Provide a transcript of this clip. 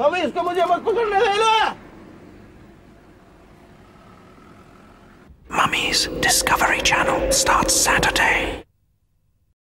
Mummy इसको मुझे मत पकड़ने देना Mummy's Discovery Channel starts Saturday.